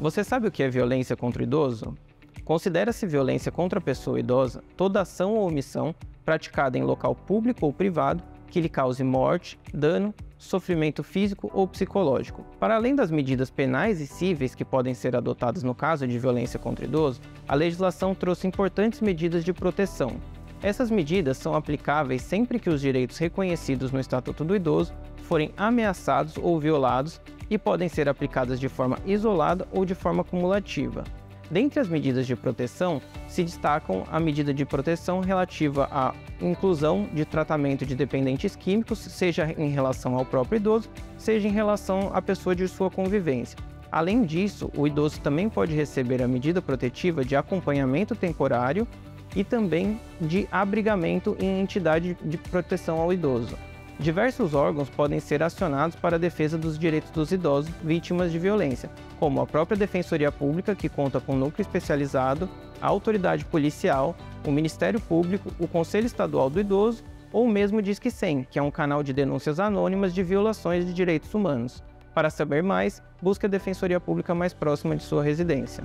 Você sabe o que é violência contra o idoso? Considera-se violência contra a pessoa idosa toda ação ou omissão praticada em local público ou privado que lhe cause morte, dano, sofrimento físico ou psicológico. Para além das medidas penais e cíveis que podem ser adotadas no caso de violência contra idoso, a legislação trouxe importantes medidas de proteção. Essas medidas são aplicáveis sempre que os direitos reconhecidos no Estatuto do Idoso forem ameaçados ou violados e podem ser aplicadas de forma isolada ou de forma cumulativa. Dentre as medidas de proteção, se destacam a medida de proteção relativa à inclusão de tratamento de dependentes químicos, seja em relação ao próprio idoso, seja em relação à pessoa de sua convivência. Além disso, o idoso também pode receber a medida protetiva de acompanhamento temporário e também de abrigamento em entidade de proteção ao idoso. Diversos órgãos podem ser acionados para a defesa dos direitos dos idosos vítimas de violência, como a própria Defensoria Pública, que conta com núcleo especializado, a autoridade policial, o Ministério Público, o Conselho Estadual do Idoso ou mesmo Disque 100, que é um canal de denúncias anônimas de violações de direitos humanos. Para saber mais, busque a Defensoria Pública mais próxima de sua residência.